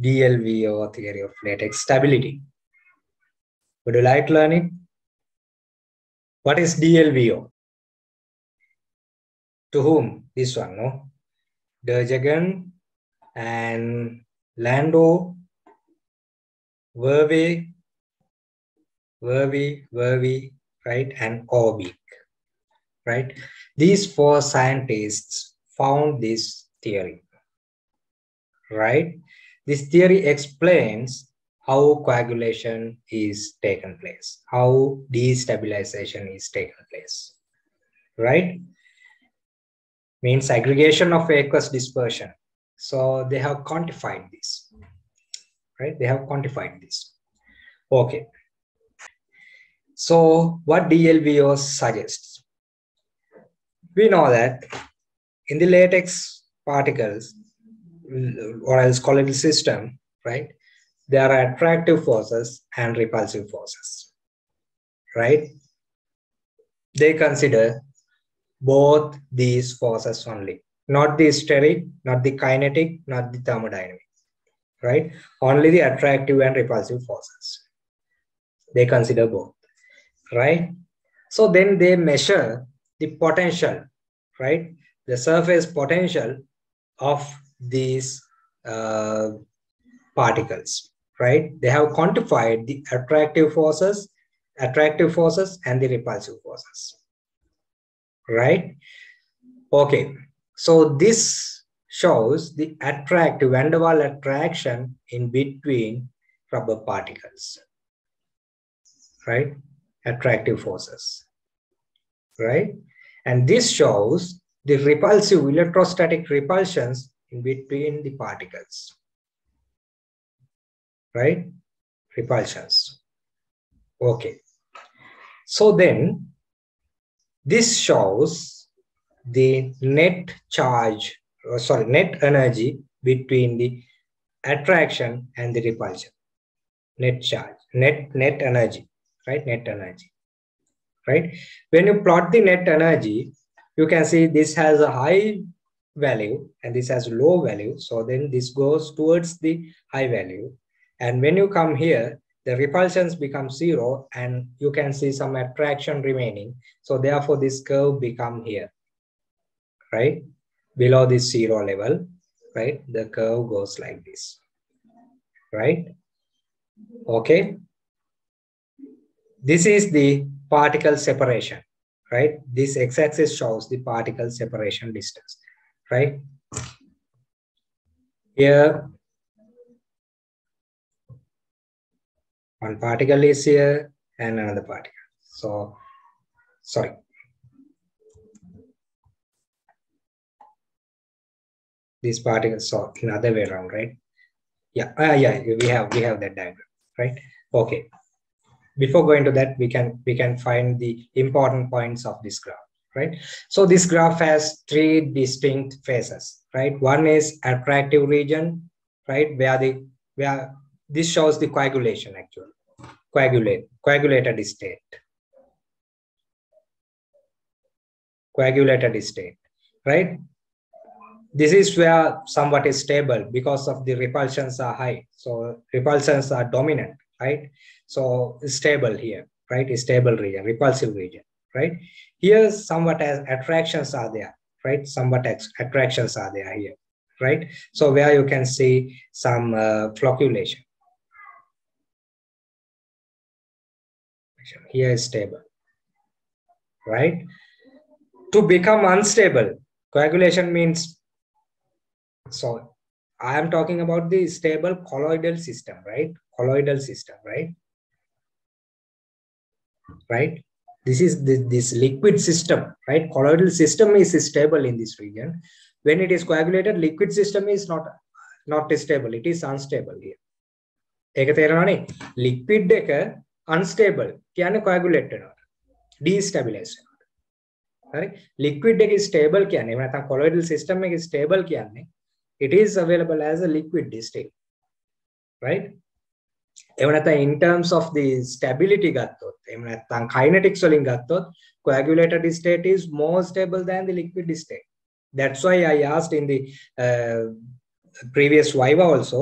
DLVO theory of latex stability. Would you like to learn it? What is DLVO? To whom? This one, no? Derjaguin and Landau, Verwey, Verwey, Verwey, right? And Overbeek, right? These four scientists found this theory, right? This theory explains how coagulation is taken place, how destabilization is taken place, right? Means aggregation of aqueous dispersion. So they have quantified this, right? They have quantified this. Okay. So what DLVO suggests? We know that in the latex particles, or else colloidal system, right? There are attractive forces and repulsive forces, right? They consider both these forces only, not the steric, not the kinetic, not the thermodynamic, right? Only the attractive and repulsive forces. They consider both, right? So then they measure the potential, right? The surface potential of these uh, particles, right? They have quantified the attractive forces, attractive forces, and the repulsive forces, right? Okay, so this shows the attractive van der Waal attraction in between rubber particles, right? Attractive forces, right? And this shows the repulsive electrostatic repulsions in between the particles, right? Repulsions. Okay. So then this shows the net charge, or sorry, net energy between the attraction and the repulsion. Net charge, net, net energy, right? Net energy, right? When you plot the net energy, you can see this has a high value and this has low value. So then this goes towards the high value. And when you come here, the repulsions become zero and you can see some attraction remaining. So therefore this curve become here, right? Below this zero level, right? The curve goes like this, right? Okay. This is the particle separation, right? This x-axis shows the particle separation distance right? Here, one particle is here and another particle. So, sorry. These particles, so another way around, right? Yeah, uh, yeah, we have we have that diagram, right? Okay. Before going to that, we can we can find the important points of this graph right? So this graph has three distinct phases, right? One is attractive region, right? Where the where this shows the coagulation actually, coagulate, coagulated state, coagulated state, right? This is where somewhat is stable because of the repulsions are high. So repulsions are dominant, right? So stable here, right? Stable region, repulsive region, right? Here, somewhat as attractions are there, right? Somewhat attractions are there here, right? So where you can see some uh, flocculation. Here is stable, right? To become unstable, coagulation means, so I am talking about the stable colloidal system, right? Colloidal system, right? Right? this is the, this liquid system right colloidal system is stable in this region when it is coagulated liquid system is not not stable it is unstable here ඒක තේරෙනවනේ liquid එක unstable කියන්නේ coagulate වෙනවා destabilize වෙනවා හරි liquid එක stable කියන්නේ එහෙම නැත්නම් colloidal system එක stable කියන්නේ it is available as a liquid state right එහෙම නැත්නම් in terms of the stability ගත්තොත් එහෙම නැත්නම් kinetics වලින් ගත්තොත් coagulated state is more stable than the liquid state that's why i asked in the uh, previous viva also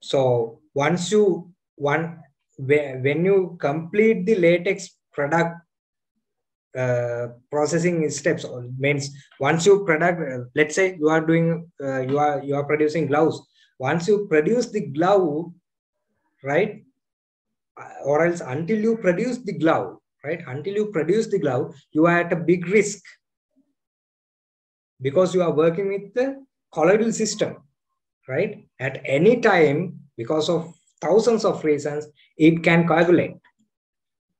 So once you one when you complete the latex product uh, processing steps means once you product uh, let's say you are doing uh, you are you are producing gloves once you produce the glove right uh, or else until you produce the glove right until you produce the glove you are at a big risk because you are working with the colloidal system right at any time because of thousands of reasons it can coagulate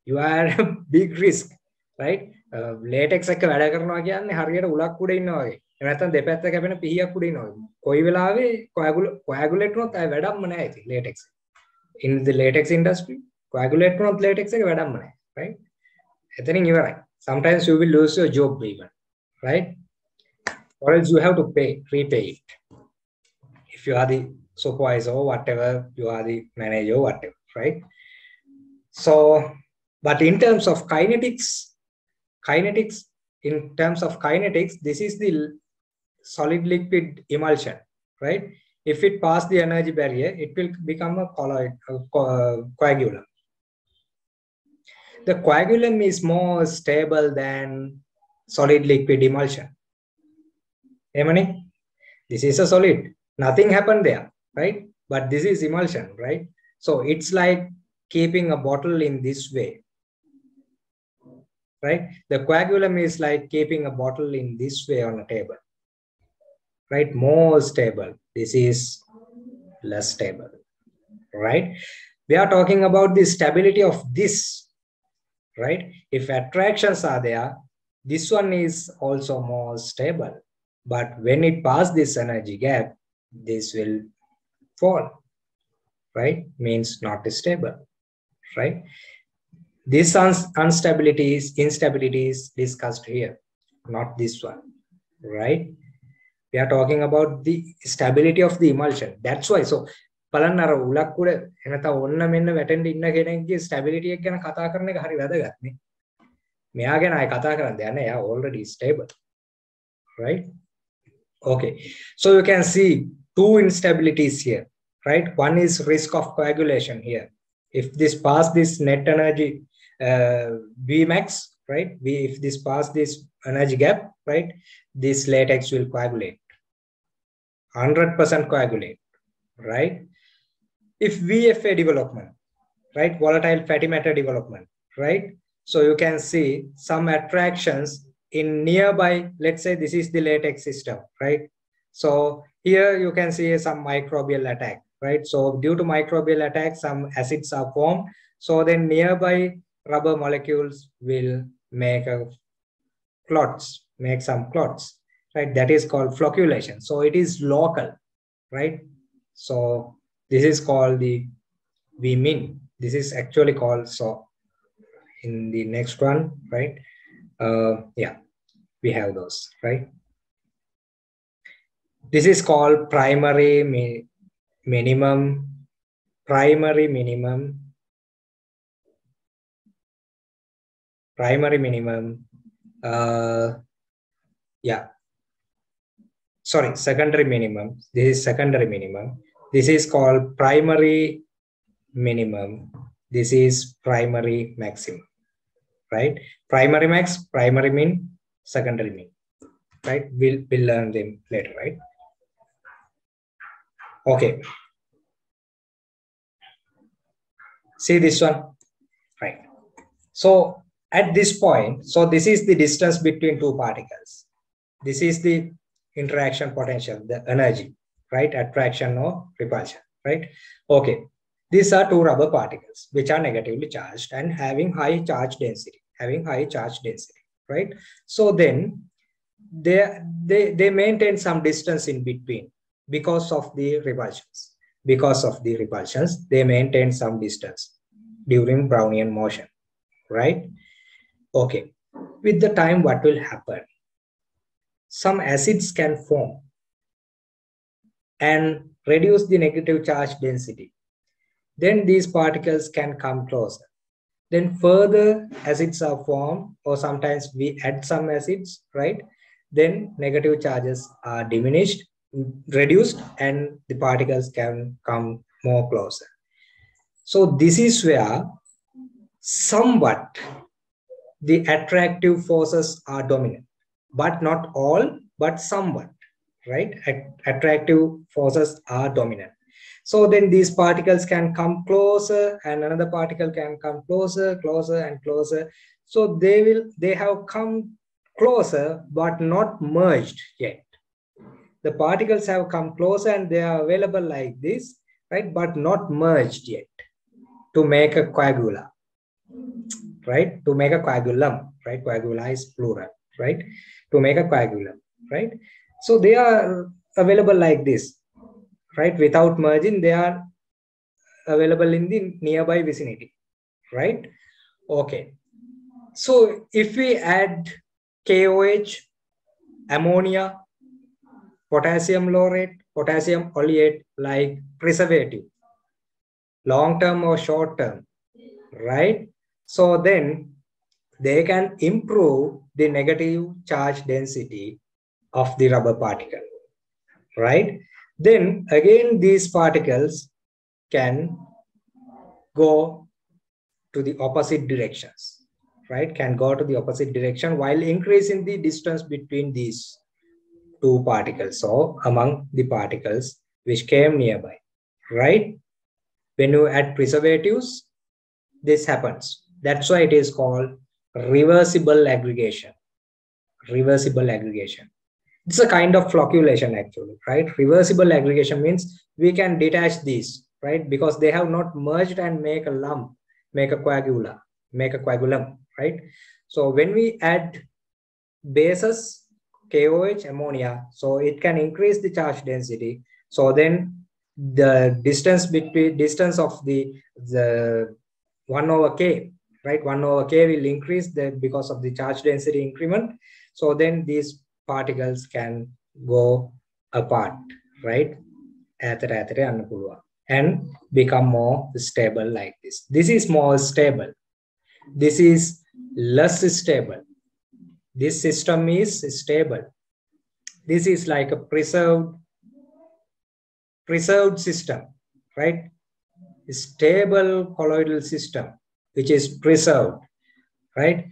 you are a big risk right uh, latex එක වැඩ කරනවා කියන්නේ හරියට උලක් උඩ ඉන්නවා වගේ. එහෙම නැත්නම් දෙපැත්ත කැපෙන පිහියක් උඩ ඉන්නවා වගේ. කොයි වෙලාවෙ කොයගුලේට් වුණොත් ආය වැඩක්ම නැහැ ඉතින් latex. in the latex industry coagulate වුණොත් latex එක වැඩක්ම නැහැ. right? එතනින් ඉවරයි. sometimes you will lose your job even. right? or else you have to pay repay it. If you are the supervisor or whatever, you are the manager or whatever, right? So, but in terms of kinetics, kinetics in terms of kinetics this is the solid liquid emulsion right If it pass the energy barrier it will become a colloid a co coagulum the coagulum is more stable than solid liquid emulsion Emani? this is a solid nothing happened there right but this is emulsion right so it's like keeping a bottle in this way right? The coagulum is like keeping a bottle in this way on a table, right? More stable. This is less stable, right? We are talking about the stability of this, right? If attractions are there, this one is also more stable. But when it passes this energy gap, this will fall, right? Means not stable, right? This instabilities, instabilities discussed here, not this one, right? We are talking about the stability of the emulsion. That's why. So බලන්න අර උලක් උඩ එනත ඔන්න මෙන්න වැටෙන්න ඉන්න කෙනෙක්ගේ stability එක ගැන කතා කරන එක හරි වැදගත් නේ. මෙයා ගැන අය කතා කරන්න දෙයක් නෑ. එයා already stable. Right? Okay. So you can see two instabilities here, right? One is risk of coagulation here. If this pass this net energy uh, Vmax, right? We, if this pass this energy gap, right, this latex will coagulate. 100% coagulate, right? If VFA development, right, volatile fatty matter development, right? So you can see some attractions in nearby, let's say this is the latex system, right? So here you can see some microbial attack, right? So due to microbial attack, some acids are formed. So then nearby rubber molecules will make a clots, make some clots, right? That is called flocculation. So it is local, right? So this is called the V min. This is actually called so in the next one, right? Uh, yeah, we have those, right? This is called primary mi minimum, primary minimum primary minimum uh, yeah sorry secondary minimum. This is secondary minimum. This is called primary minimum. This is primary maximum right? Primary max primary min secondary min right? We'll, we'll learn them later right? Okay. See this one? Right. So at this point, so this is the distance between two particles. This is the interaction potential, the energy, right? Attraction or repulsion, right? Okay. These are two rubber particles which are negatively charged and having high charge density, having high charge density, right? So then they, they, they maintain some distance in between because of the repulsions. Because of the repulsions, they maintain some distance during Brownian motion, right? Okay, with the time, what will happen? Some acids can form and reduce the negative charge density. Then these particles can come closer. Then further acids are formed, or sometimes we add some acids, right? Then negative charges are diminished, reduced, and the particles can come more closer. So this is where somewhat the attractive forces are dominant, but not all, but somewhat, right? attractive forces are dominant. So then these particles can come closer and another particle can come closer, closer and closer. So they will, they have come closer, but not merged yet. The particles have come closer and they are available like this, right? But not merged yet to make a coagula, right? To make a coagulum, right? Coagula is plural, right? To make a coagulum, right? So they are available like this, right? Without merging, they are available in the nearby vicinity, right? Okay. So if we add KOH, ammonia, potassium laurate, potassium oleate like preservative, long term or short term, right? So then they can improve the negative charge density of the rubber particle, right? Then again, these particles can go to the opposite directions, right? Can go to the opposite direction while increasing the distance between these two particles so among the particles which came nearby, right? When you add preservatives, this happens. That's why it is called reversible aggregation. Reversible aggregation. It's a kind of flocculation actually right? Reversible aggregation means we can detach these right? Because they have not merged and make a lump make a coagula make a coagulum right? So when we add bases KOH ammonia so it can increase the charge density. So then the distance between distance of the the 1 over k right 1 over k will increase the because of the charge density increment so then these particles can go apart, right? and become more stable like this. This is more stable. This is less stable. This system is stable. This is like a preserved, preserved system, right? Stable colloidal system, which is preserved, right?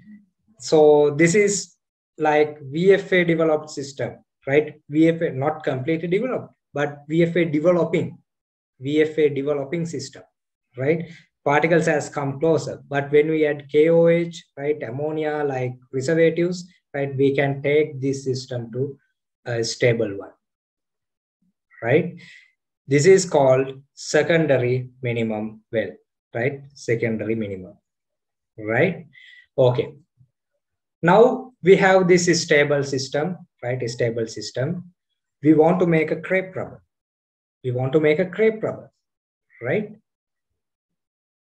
So this is like VFA developed system, right? VFA not completely developed, but VFA developing, VFA developing system, right? Particles has come closer, but when we add KOH, right, ammonia like preservatives, right, we can take this system to a stable one, right? This is called secondary minimum well, right? Secondary minimum, right? Okay. Now we have this stable system, right? A stable system. We want to make a crepe rubber. We want to make a crepe rubber, right?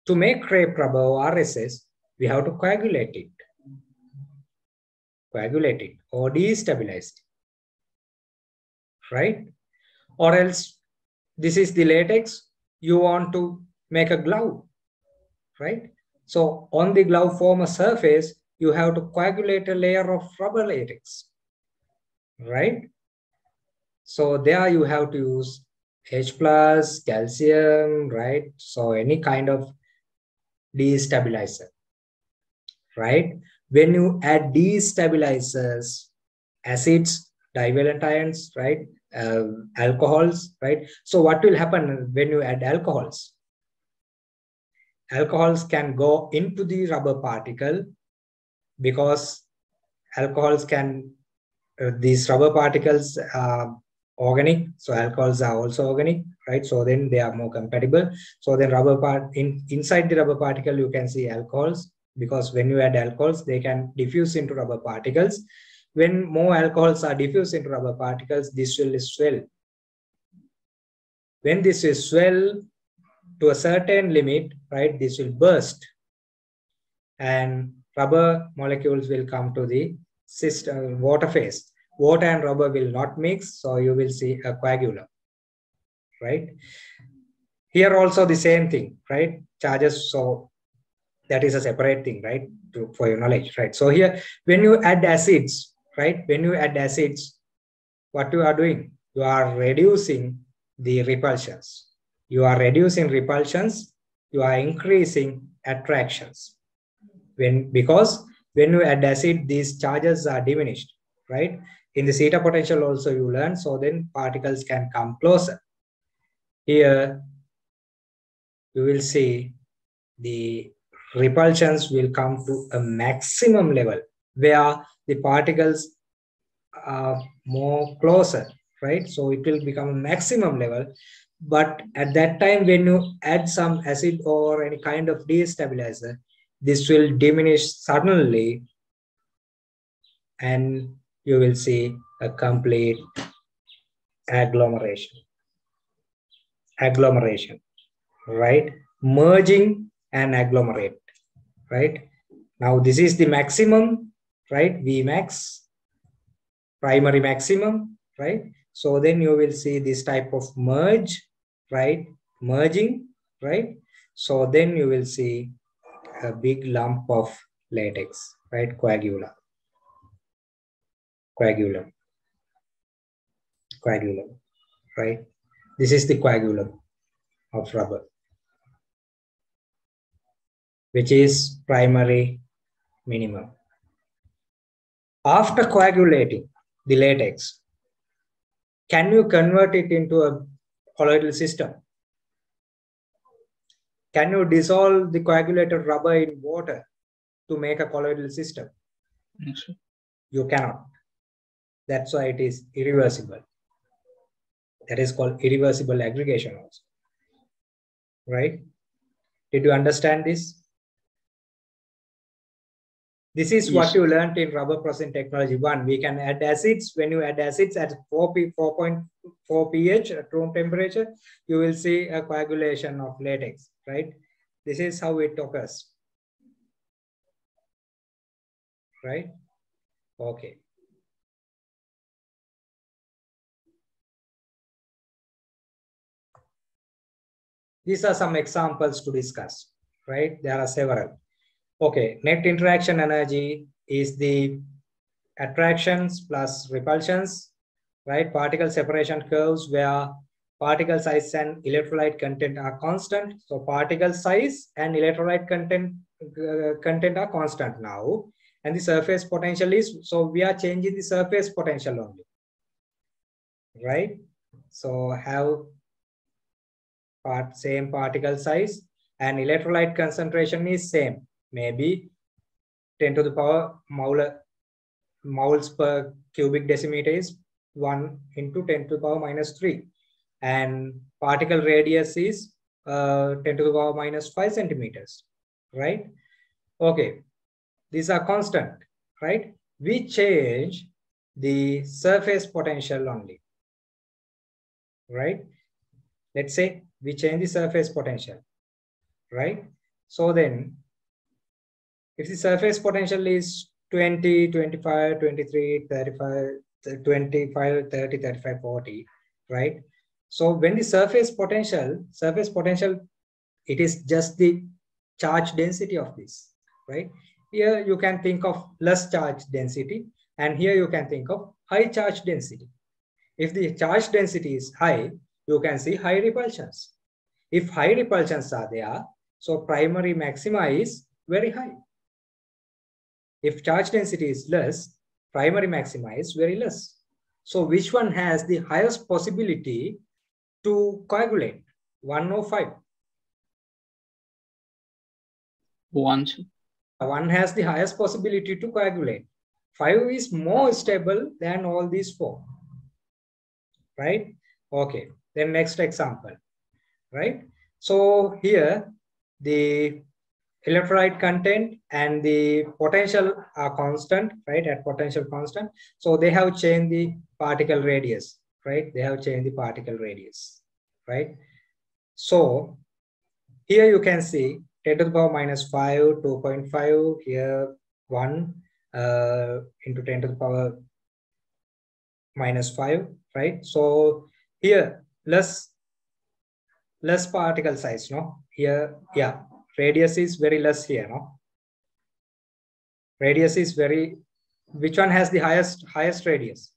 To make crepe rubber or RSS, we have to coagulate it. Coagulate it or destabilize it, right? Or else this is the latex. You want to make a glove, right? So on the glove form a surface, you have to coagulate a layer of rubber latex, right? So there you have to use H plus, calcium, right? So any kind of destabilizer, right? When you add destabilizers, acids, divalent ions, right? Uh, alcohols, right? So what will happen when you add alcohols? Alcohols can go into the rubber particle because alcohols can uh, these rubber particles are organic so alcohols are also organic right? So then they are more compatible. So then rubber part in inside the rubber particle you can see alcohols because when you add alcohols they can diffuse into rubber particles. When more alcohols are diffused into rubber particles this will swell. When this is swell to a certain limit right this will burst and rubber molecules will come to the system water phase. Water and rubber will not mix, so you will see a coagulum, right? Here also the same thing, right? Charges, so that is a separate thing, right? To, for your knowledge, right? So here, when you add acids, right? When you add acids, what you are doing? You are reducing the repulsions. You are reducing repulsions, you are increasing attractions. When because when you add acid, these charges are diminished, right? In the zeta potential also you learn, so then particles can come closer. Here you will see the repulsions will come to a maximum level where the particles are more closer, right? So it will become a maximum level. But at that time, when you add some acid or any kind of destabilizer, this will diminish suddenly and you will see a complete agglomeration. Agglomeration, right? Merging and agglomerate, right? Now this is the maximum, right? Vmax, primary maximum, right? So then you will see this type of merge, right? Merging, right? So then you will see a big lump of latex, right? Coagula. Coagulum. Coagulum, right? This is the coagulum of rubber, which is primary minimum. After coagulating the latex, can you convert it into a colloidal system? Can you dissolve the coagulated rubber in water to make a colloidal system? Yes. You cannot. That's why it is irreversible. That is called irreversible aggregation also. Right? Did you understand this? This is what you learned in rubber processing technology one. We can add acids. When you add acids at 4 p 4.4 pH at room temperature, you will see a coagulation of latex, right? This is how it occurs. Right? Okay. These are some examples to discuss, right? There are several. Okay, net interaction energy is the attractions plus repulsions, right? Particle separation curves where particle size and electrolyte content are constant. So particle size and electrolyte content uh, content are constant now. And the surface potential is, so we are changing the surface potential only, right? So have part same particle size and electrolyte concentration is same maybe 10 to the power mole moles per cubic decimeter is 1 into 10 to the power minus 3 and particle radius is uh, 10 to the power minus 5 centimeters right? Okay these are constant right? We change the surface potential only right? Let's say we change the surface potential, right? So then, if the surface potential is 20, 25, 23, 35, 25, 30, 35, 40, right? So when the surface potential, surface potential, it is just the charge density of this, right? Here you can think of less charge density, and here you can think of high charge density. If the charge density is high, you can see high repulsions. If high repulsions are there, so primary maxima is very high. If charge density is less, primary maxima is very less. So which one has the highest possibility to coagulate? 105. One. One has the highest possibility to coagulate. Five is more stable than all these four. Right? Okay. Then next example, right? So here the electrolyte content and the potential are constant, right? At potential constant. So they have changed the particle radius, right? They have changed the particle radius, right? So here you can see 10 to the power minus 5, 2.5, here 1 uh, into 10 to the power minus 5, right? So here less less particle size no here yeah radius is very less here no radius is very which one has the highest highest radius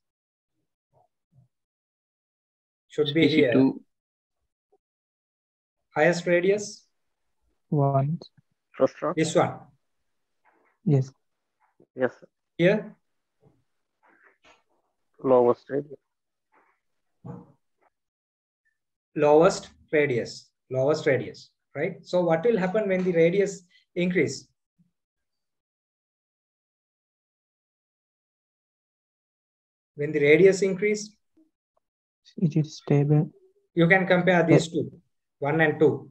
should be here Two. highest radius? One. First one. This one. Yes. Yes. sir. Here, Lowest radius. lowest radius. Lowest radius, right? So what will happen when the radius increase? When the radius increase, It is stable. you can compare these two, one and two.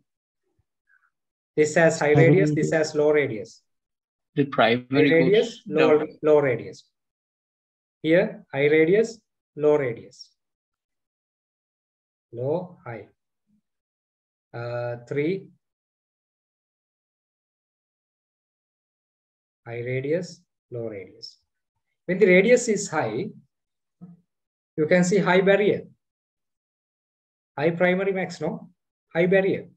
This has high radius, this has low radius. The High primary radius, low, down. low radius. Here, high radius, low radius. Low, high. Uh, three. High radius, low radius. When the radius is high, you can see high barrier. High primary max, no? High barrier.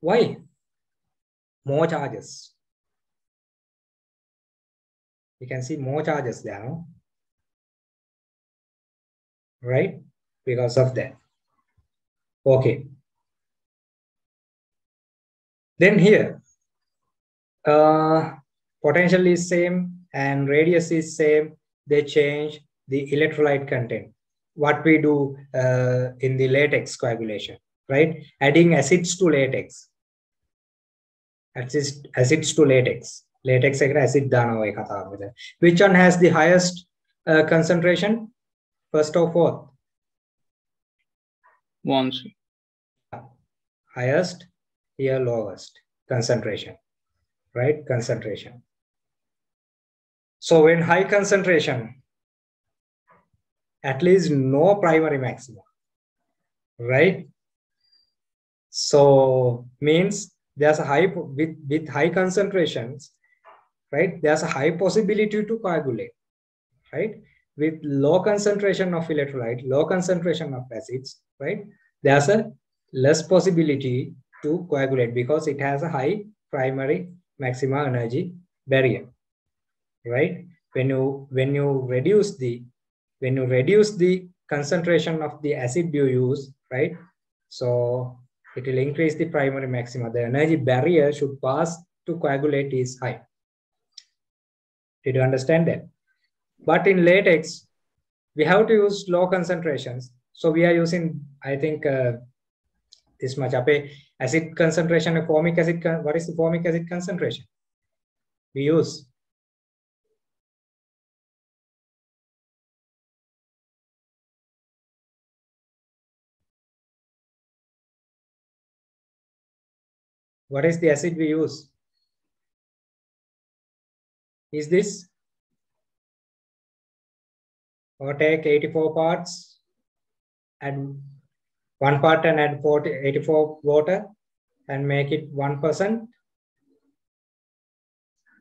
Why? More charges. You can see more charges there, no? Right? Because of that. Okay. Then here, uh, potential is same and radius is same. They change the electrolyte content. What we do uh, in the latex coagulation, right? Adding acids to latex. Acids, acids to latex. Latex acid Which one has the highest uh, concentration? First or fourth? One. Highest here lowest concentration, right? Concentration. So when high concentration, at least no primary maximum, right? So means there's a high with with high concentrations, right? There's a high possibility to coagulate, right? With low concentration of electrolyte, low concentration of acids, right? There's a less possibility to coagulate because it has a high primary maxima energy barrier right? When you when you reduce the when you reduce the concentration of the acid you use right? So it will increase the primary maxima. The energy barrier should pass to coagulate is high. Did you understand that? But in latex we have to use low concentrations. So we are using i think uh, this much. අපේ acid concentration and formic acid what is the formic acid concentration? We use. What is the acid we use? Is this? Or take 84 parts and one part and add 40, 84 water and make it 1%.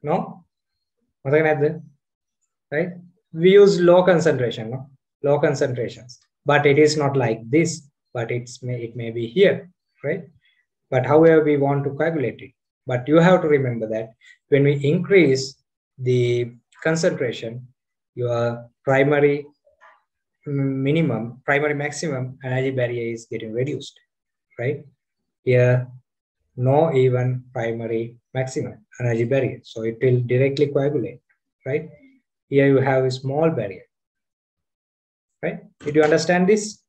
No? Right? We use low concentration, no? low concentrations, but it is not like this, but it's may, it may be here, right? But however we want to calculate it. But you have to remember that when we increase the concentration, your primary minimum, primary maximum energy barrier is getting reduced, right? Here, no even primary maximum energy barrier. So it will directly coagulate, right? Here you have a small barrier, right? Did you understand this?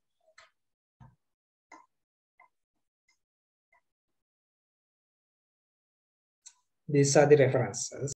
These are the references.